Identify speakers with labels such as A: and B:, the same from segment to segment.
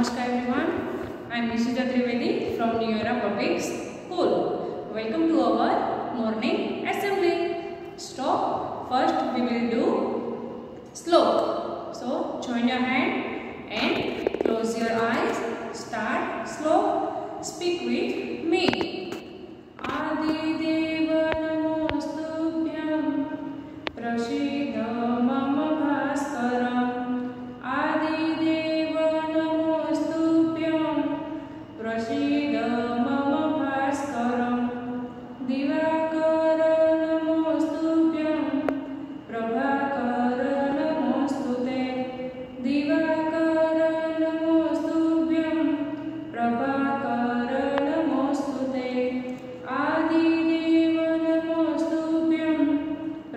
A: Namaskar everyone. I am Nishita Trivedi from New Era Public School. Welcome to our morning assembly. Stop. First we will do shlok. So join your hand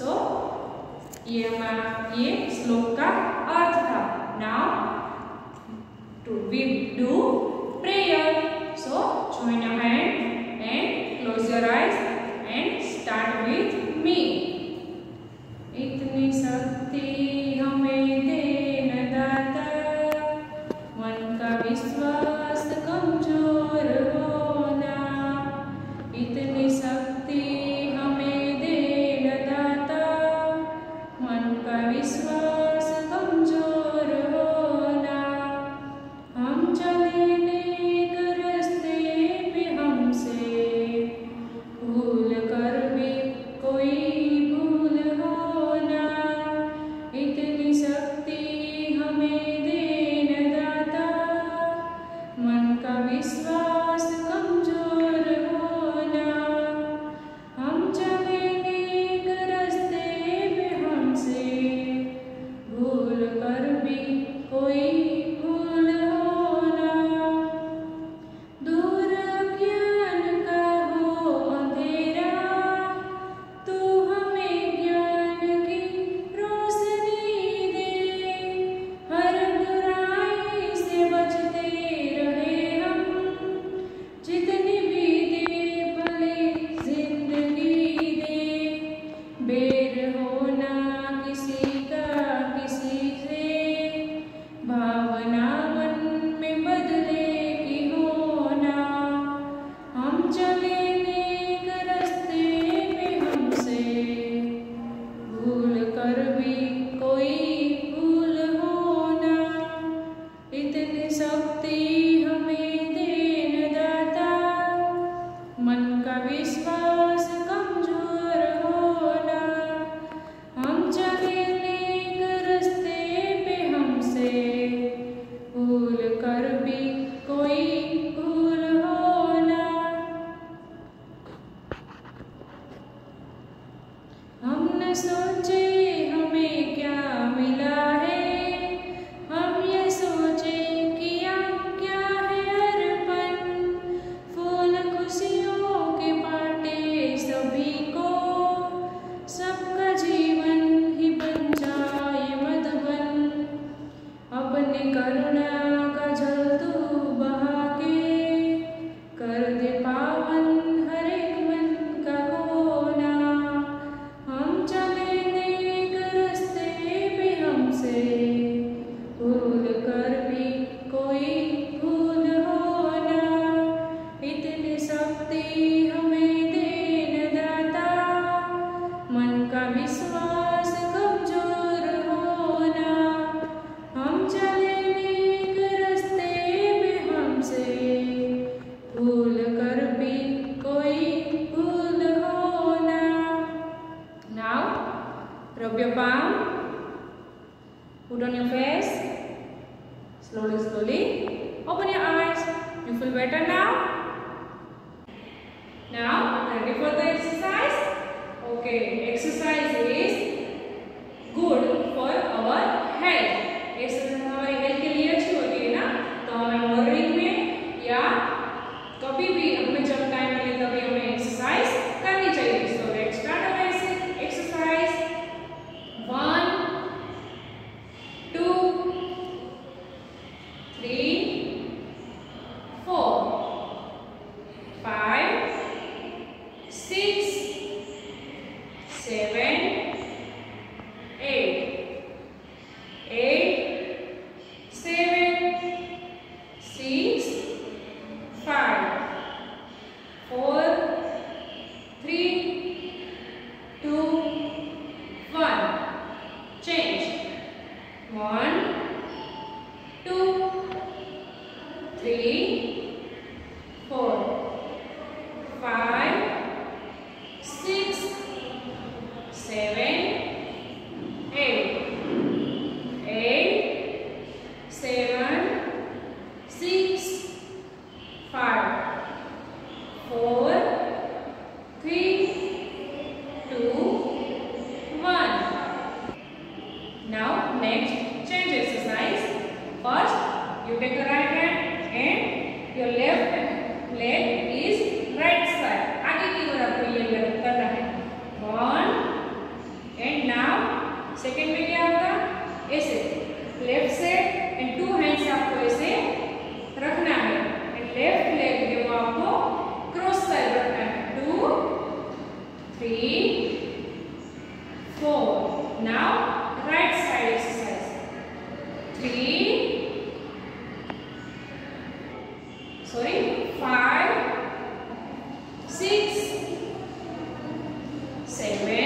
A: सो, ये हमारा, ये श्लोक का अर्थ था। Now to we do prayer so join Beijo. Okay. change exercise. First, you take your right hand and your left leg seven eight